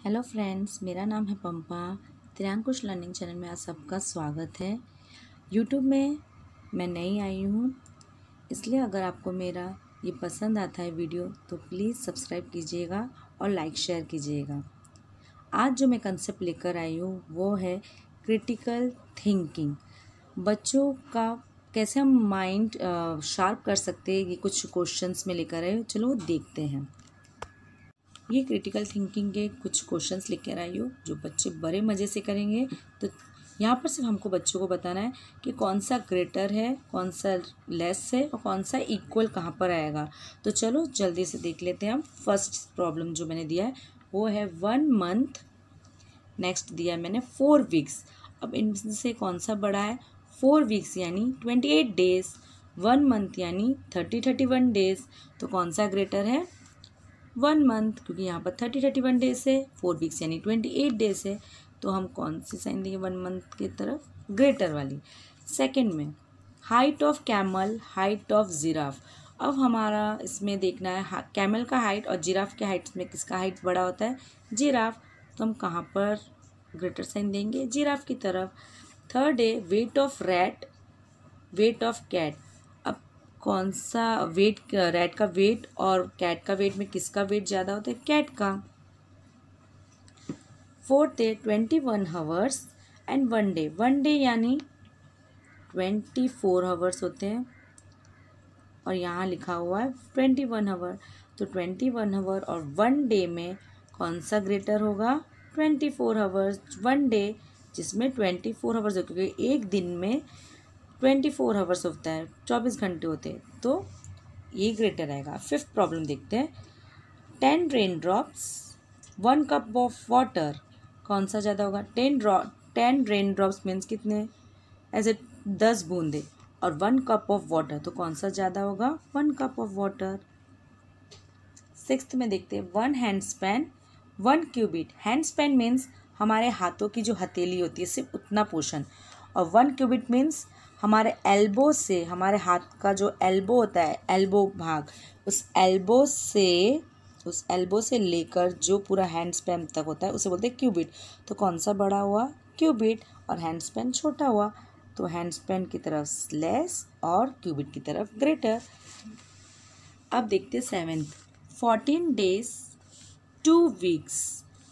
Hello friends मेरा नाम है पंपा। त्रियांकुश लर्निंग चैनल में आप सबका स्वागत है। यूट्यूब में मैं नई आई हूँ, इसलिए अगर आपको मेरा ये पसंद आता है वीडियो तो प्लीज़ सब्सक्राइब कीजिएगा और लाइक शेयर कीजिएगा। आज जो मैं कंसेप्ट लेकर आई हूँ, वो है क्रिटिकल थिंकिंग बच्चों का कैसे हम माइंड शार्प कर सकते हैं, ये कुछ क्वेश्चंस में लेकर आए। चलो देखते हैं। ये क्रिटिकल थिंकिंग के कुछ क्वेश्चंस लिख कर आई हो, जो बच्चे बड़े मज़े से करेंगे। तो यहाँ पर सिर्फ़ हमको बच्चों को बताना है कि कौन सा ग्रेटर है, कौन सा लेस है और कौन सा इक्वल कहाँ पर आएगा। तो चलो जल्दी से देख लेते हैं हम फ़र्स्ट प्रॉब्लम जो मैंने दिया है। वो है वन मंथ नेक्स्ट दिया है मैंने फोर वीक्स अब इनमें से कौन सा बड़ा है? फोर वीक्स यानी twenty eight days one month यानी थर्टी थर्टी वन डेज़ तो कौन सा ग्रेटर है? वन मंथ क्योंकि यहाँ पर थर्टी थर्टी वन डेज़ है फोर वीक्स यानी ट्वेंटी एट डेज़ है तो हम कौन सी साइन देंगे वन मंथ की तरफ़? ग्रेटर वाली। सेकेंड में height of camel height of giraffe अब हमारा इसमें देखना है कैमल का हाइट और जिराफ के हाइट में किसका हाइट बड़ा होता है? जिराफ तो हम कहाँ पर ग्रेटर साइन देंगे? जिराफ की तरफ़। थर्ड है weight of rat weight of cat कौन सा वेट रैट का वेट और कैट का वेट में किसका वेट ज़्यादा होता है? कैट का। फोर्थ है twenty one hours and one day one day यानी ट्वेंटी फोर हावर्स होते हैं। और यहाँ लिखा हुआ है ट्वेंटी वन हावर तो ट्वेंटी वन हावर और वन डे में कौन सा ग्रेटर होगा? Twenty four hours one day जिसमें ट्वेंटी फोर हावर्स क्योंकि एक दिन में ट्वेंटी फोर आवर्स होता है, चौबीस घंटे होते हैं तो ये ग्रेटर रहेगा फिफ्थ प्रॉब्लम देखते हैं। Ten rain drops one cup of water कौन सा ज़्यादा होगा? Ten draw ten rain drops means कितने ऐसे दस बूंदे। और वन कप ऑफ़ वाटर तो कौन सा ज़्यादा होगा? One cup of water six में देखते हैं। One hand span one cubit hand span means हमारे हाथों की जो हथेली होती है, सिर्फ़ उतना पोषण। और वन क्यूबिट मीन्स हमारे एल्बो से, हमारे हाथ का जो एल्बो होता है एल्बो भाग, उस एल्बो से, उस एल्बो से लेकर जो पूरा हैंड स्पैन तक होता है, उसे बोलते हैं क्यूबिट तो कौन सा बड़ा हुआ? क्यूबिट और हैंड स्पैन छोटा हुआ तो हैंड स्पैन की तरफ़ लेस और क्यूबिट की तरफ़ ग्रेटर अब देखते हैं seventh fourteen days two weeks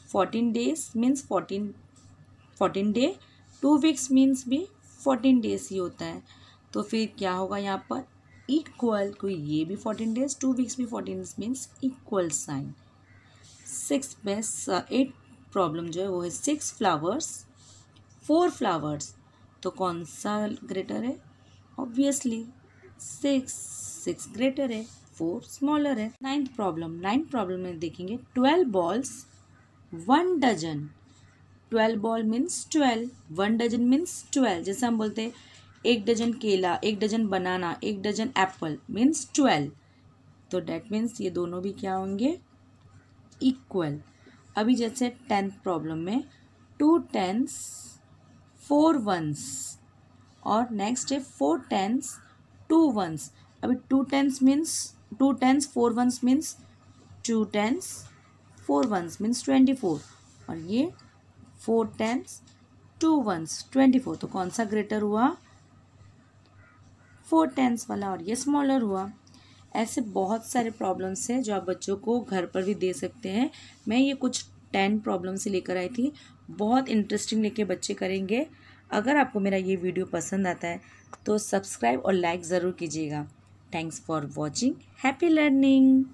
fourteen days means fourteen fourteen day two weeks means भी फोर्टीन डेज़ ही होता है। तो फिर क्या होगा यहाँ पर? इक्वल कोई ये भी फोर्टीन डेज़, टू वीक्स भी fourteen means equal sign six में एट प्रॉब्लम जो है वो है सिक्स फ्लावर्स फोर फ्लावर्स तो कौन सा ग्रेटर है? ऑब्वियसली सिक्स सिक्स ग्रेटर है फोर स्मॉलर है। नाइन्थ प्रॉब्लम नाइन्थ प्रॉब्लम में देखेंगे twelve balls one dozen twelve ball means twelve, one dozen means twelve, जैसे हम बोलते हैं, एक डजन केला, एक डजन बनाना, एक डजन एप्पल मीन्स ट्वेल्व। तो डैट मीन्स ये दोनों भी क्या होंगे? इक्वल अभी जैसे टेंथ प्रॉब्लम में टू टेंस फोर वंस और नेक्स्ट है फोर टेंस टू वंस अभी two tens means two tens four ones means two tens four ones means twenty four और ये four tens, two ones, twenty four. तो कौन सा greater हुआ? Four tens वाला और ये स्मॉलर हुआ। ऐसे बहुत सारे प्रॉब्लम्स हैं जो आप बच्चों को घर पर भी दे सकते हैं। मैं ये कुछ टेन प्रॉब्लम से लेकर आई थी। बहुत इंटरेस्टिंग लेके बच्चे करेंगे। अगर आपको मेरा ये वीडियो पसंद आता है तो सब्सक्राइब और लाइक ज़रूर कीजिएगा। Thanks for watching. Happy learning!